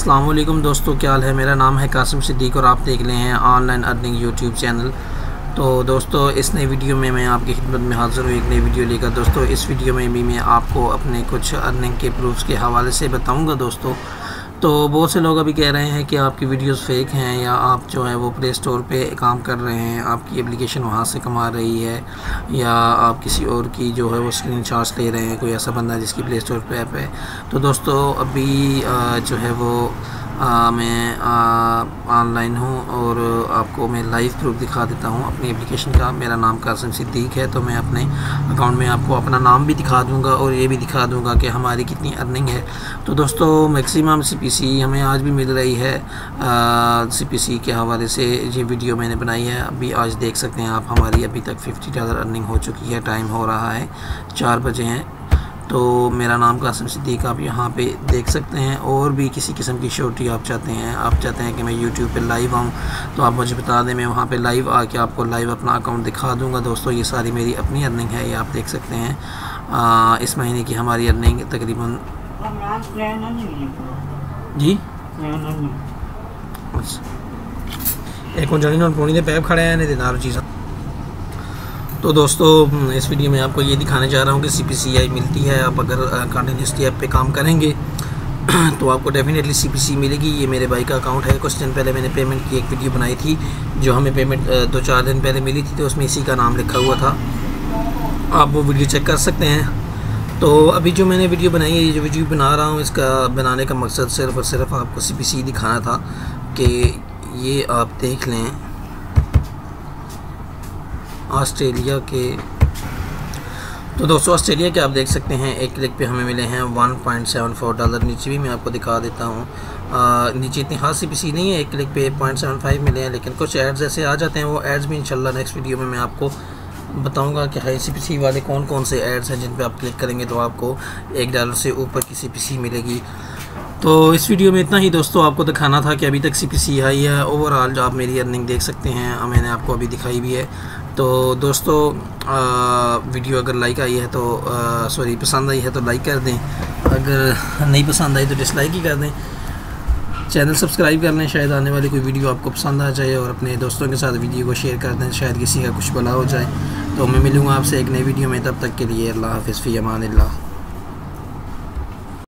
السلام علیکم دوستو، کیا حال ہے؟ میرا نام ہے قاسم صدیق اور آپ دیکھ لیں ہیں online earning YouTube channel. تو دوستو، اس نئے ویڈیو میں میں آپ کی خدمت میں حاضر ہوں، ایک نئی ویڈیو لے کر۔ دوستو، اس ویڈیو میں بھی میں آپ کو اپنے کچھ ارننگ کے پروفس کے حوالے سے بتاؤں گا دوستو۔ تو بہت سے لوگ ابھی کہہ رہے ہیں کہ آپ کی ویڈیوز فیک ہیں یا آپ جو ہے وہ پلے سٹور پہ کام کر رہے ہیں، آپ کی اپلیکیشن وہاں سے کما رہی ہے یا آپ کسی اور کی جو ہے وہ اسکرین شاٹس لے رہے ہیں، کوئی ایسا بندہ جس کی پلے سٹور پہ ایپ ہے۔ تو دوستو، ابھی جو ہے وہ میں آن لائن ہوں اور آپ کو میں لائیو پروف دکھا دیتا ہوں اپنی اپلیکیشن کا۔ میرا نام قاسم صدیق ہے تو میں اپنے اکاؤنٹ میں آپ کو اپنا نام بھی دکھا دوں گا اور یہ بھی دکھا دوں گا کہ ہماری کتنی ارننگ ہے۔ تو دوستو، میکسیمم سی پی سی ہمیں آج بھی مل رہی ہے۔ سی پی سی کے حوالے سے یہ ویڈیو میں نے بنائی ہے۔ ابھی آج دیکھ سکتے ہیں آپ، ہماری ابھی تک ففٹی ڈالر ارننگ ہو چکی ہے، ٹائم ہو رہا ہے، چار بجے ہیں۔ تو میرا نام قاسم صدیق، آپ یہاں پہ دیکھ سکتے ہیں اور بھی کسی قسم کی شوٹی آپ چاہتے ہیں، آپ چاہتے ہیں کہ میں یوٹیوب پہ لائیو آؤں، تو آپ مجھے بتا دیں، میں وہاں پہ لائیو آ کے آپ کو لائیو اپنا اکاؤنٹ دکھا دوں گا۔ دوستو، یہ ساری میری اپنی ارننگ ہے، یہ آپ دیکھ سکتے ہیں۔ اس مہینے کی ہماری ارننگ تقریباً جی؟ ایک پونی دے پیپ کھڑے ہیں نہیں چیزیں تو دوستو، اس ویڈیو میں آپ کو یہ دکھانے جا رہا ہوں کہ سی پی سی آئی ملتی ہے۔ آپ اگر کانٹینیوسلی ایپ پہ کام کریں گے، تو آپ کو ڈیفینیٹلی سی پی سی ملے گی۔ یہ میرے بھائی کا اکاؤنٹ ہے۔ کچھ دن پہلے میں نے پیمنٹ کی ایک ویڈیو بنائی تھی، جو ہمیں پیمنٹ دو چار دن پہلے ملی تھی، تو اس میں اسی کا نام لکھا ہوا تھا۔ آپ وہ ویڈیو چیک کر سکتے ہیں۔ تو ابھی جو میں نے ویڈیو بنائی ہے، یہ جو ویڈیو بنا رہا ہوں، اس کا بنانے کا مقصد صرف اور صرف آپ کو سی پی سی دکھانا تھا کہ یہ آپ دیکھ لیں۔ آسٹریلیا کے تو دوستو، آسٹریلیا کے آپ دیکھ سکتے ہیں، ایک کلک پہ ہمیں ملے ہیں one point seven four dollar نیچے بھی میں آپ کو دکھا دیتا ہوں۔ نیچے اتنی خاص سی پی سی نہیں ہے، ایک کلک پہ ایک پوائنٹ سیون فائیو ملے ہیں، لیکن کچھ ایڈز ایسے آ جاتے ہیں، وہ ایڈز بھی انشاءاللہ نیکسٹ ویڈیو میں میں آپ کو بتاؤں گا کہ ہائی سی پی سی والے کون کون سے ایڈز ہیں جن پہ آپ کلک کریں گے تو آپ کو ایک ڈالر سے اوپر کی سی پی سی ملے گی۔ تو اس ویڈیو میں اتنا ہی دوستو، آپ کو دکھانا تھا کہ ابھی تک سی پی سی آئی ہے اوورال جو آپ میری ارننگ دیکھ سکتے ہیں میں نے آپ کو ابھی دکھائی بھی ہے۔ تو دوستو ویڈیو اگر لائک آئی ہے تو سوری، پسند آئی ہے تو لائک کر دیں۔ اگر نہیں پسند آئی تو ڈس لائک ہی کر دیں۔ چینل سبسکرائب کر لیں، شاید آنے والی کوئی ویڈیو آپ کو پسند آ جائے اور اپنے دوستوں کے ساتھ ویڈیو کو شیئر کر دیں، شاید کسی کا کچھ بلا ہو جائے۔ تو میں ملوں گا آپ سے ایک نئی ویڈیو میں، تب تک کے لیے اللہ حافظ، فی امان اللہ۔